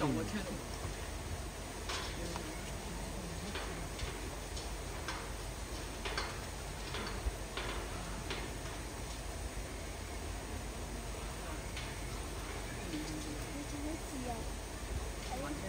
等我听。嗯，你今天几点？我明天。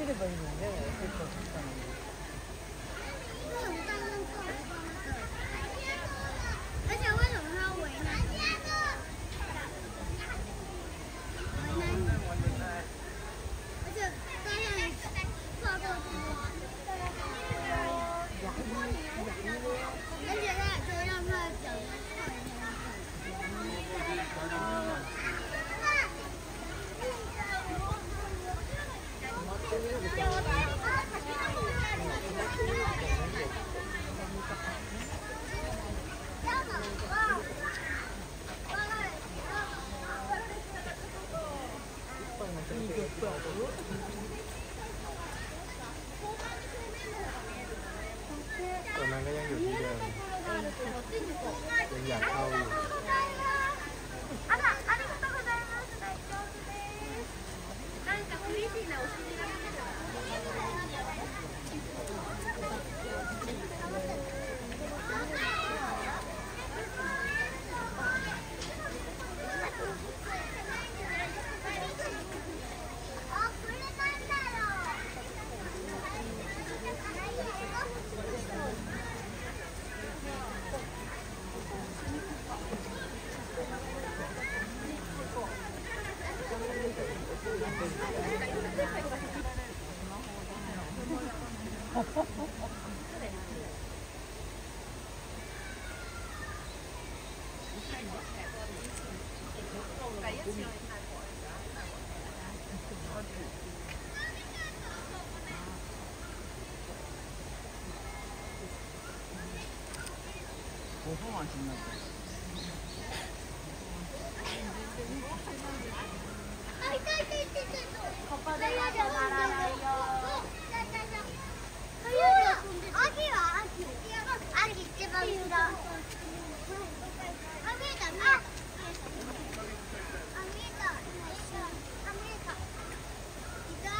ければいいのね、セいトしたの。 ตัวนั้นก็ยังอยู่ที่เดิมยังอยากเข้า 五本足になってるあ、いたいたいたいた。ここでは止まらないよ。秋は秋。秋一番後ろ。あ、見えた見えた。あ、見えた。あ、見えた。いた。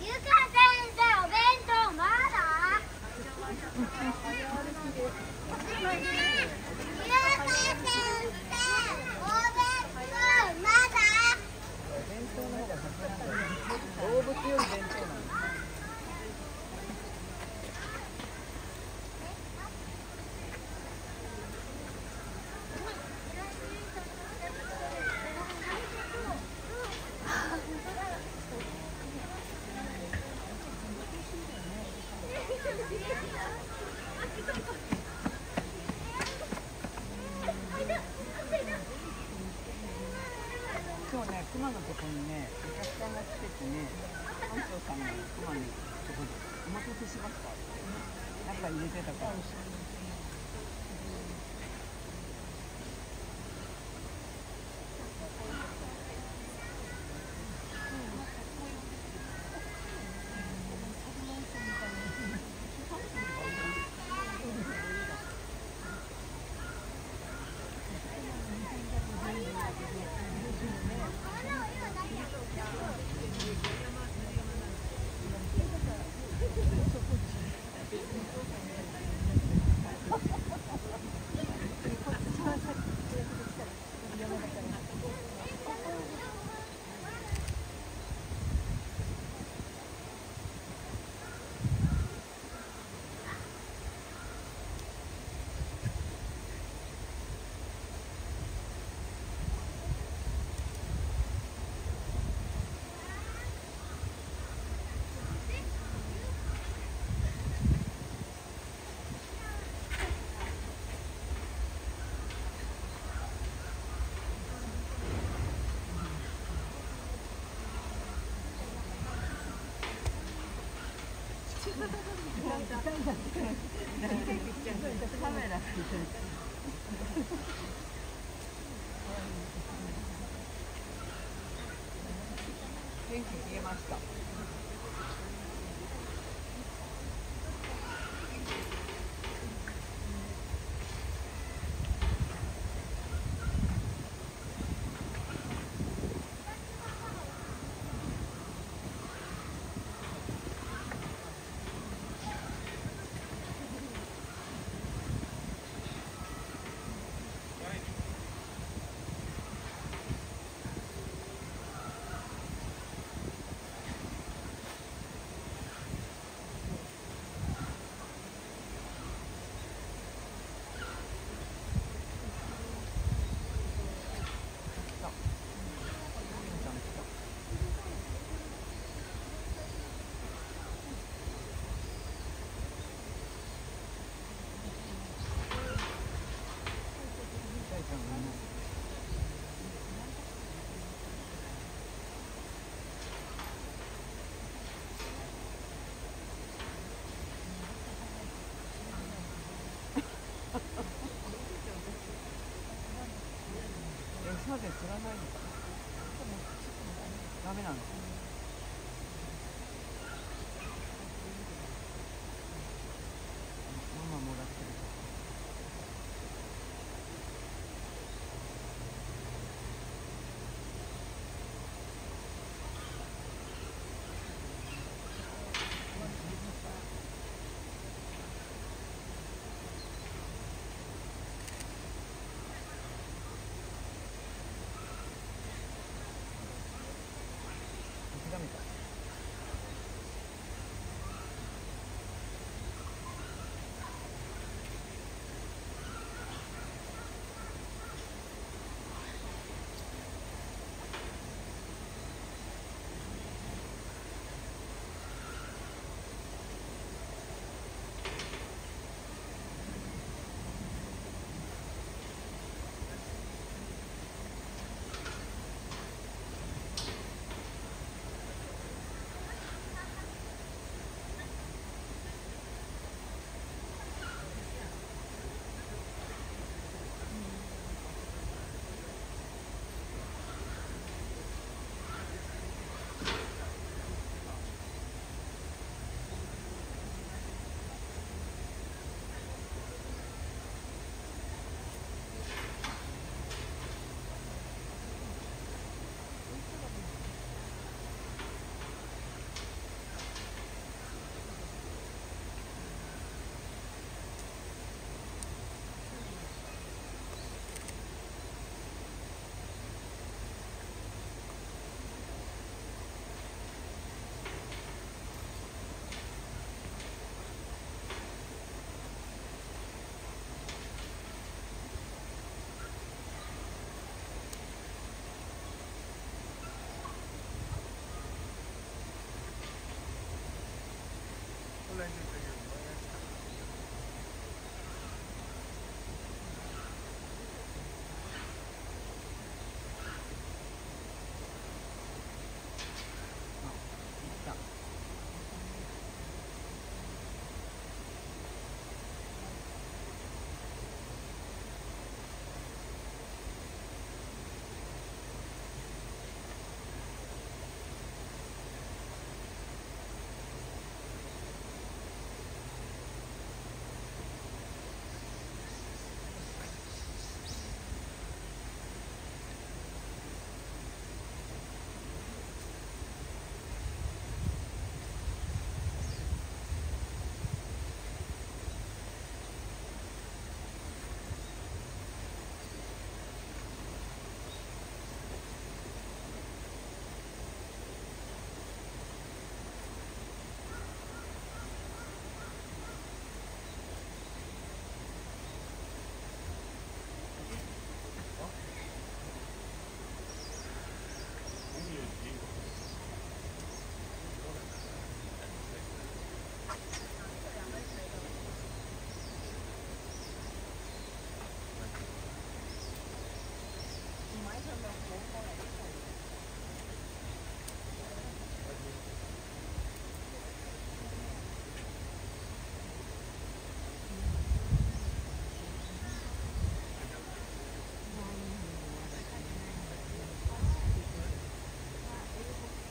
ゆか先生、お弁当まだ？ゆか先生、お弁当まだ？弁当の方が先なんだよ動物より弁当なんだ今日ね熊のとこにねお客さんが来ててね館長さんが熊のとこでお待たせしましたって中入れてたから。電気消えました。